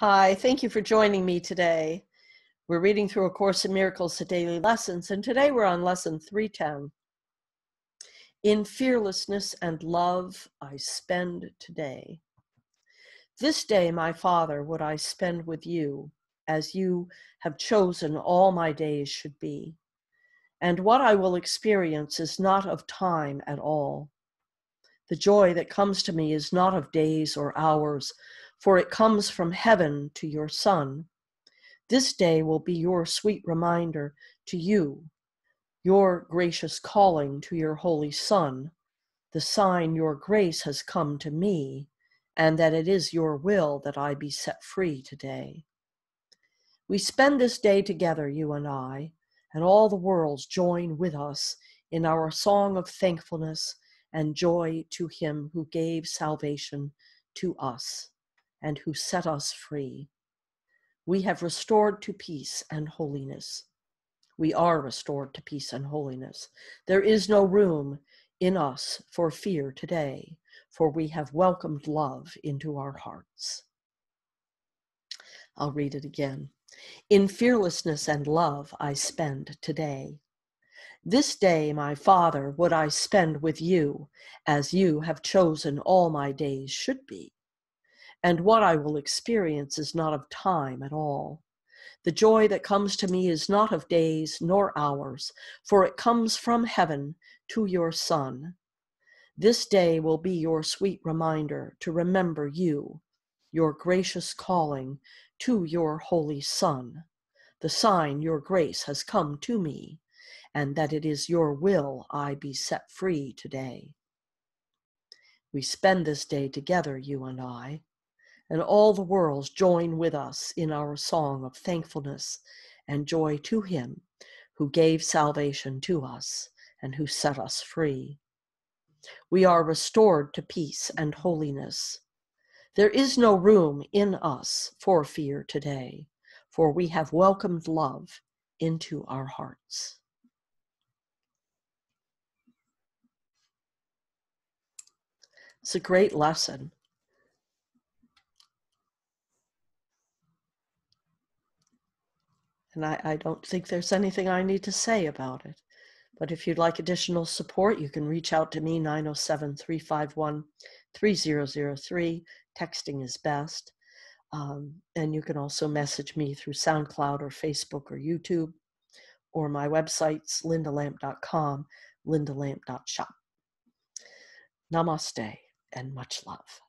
Hi, thank you for joining me today. We're reading through A Course in Miracles to Daily Lessons, and today we're on Lesson 310. In fearlessness and love, I spend today. This day, my Father, would I spend with you, as you have chosen all my days should be. And what I will experience is not of time at all. The joy that comes to me is not of days or hours for it comes from heaven to your Son. This day will be your sweet reminder to you, your gracious calling to your Holy Son, the sign your grace has come to me, and that it is your will that I be set free today. We spend this day together, you and I, and all the worlds join with us in our song of thankfulness and joy to Him who gave salvation to us and who set us free. We have restored to peace and holiness. We are restored to peace and holiness. There is no room in us for fear today, for we have welcomed love into our hearts. I'll read it again. In fearlessness and love I spend today. This day, my Father, would I spend with you, as you have chosen all my days should be and what I will experience is not of time at all. The joy that comes to me is not of days nor hours, for it comes from heaven to your Son. This day will be your sweet reminder to remember you, your gracious calling to your holy Son, the sign your grace has come to me, and that it is your will I be set free today. We spend this day together, you and I and all the worlds join with us in our song of thankfulness and joy to Him who gave salvation to us and who set us free. We are restored to peace and holiness. There is no room in us for fear today, for we have welcomed love into our hearts. It's a great lesson and I, I don't think there's anything I need to say about it. But if you'd like additional support, you can reach out to me 907 351 3003. Texting is best. Um, and you can also message me through SoundCloud or Facebook or YouTube or my websites, lyndalamp.com, lyndalamp.shop. Namaste and much love.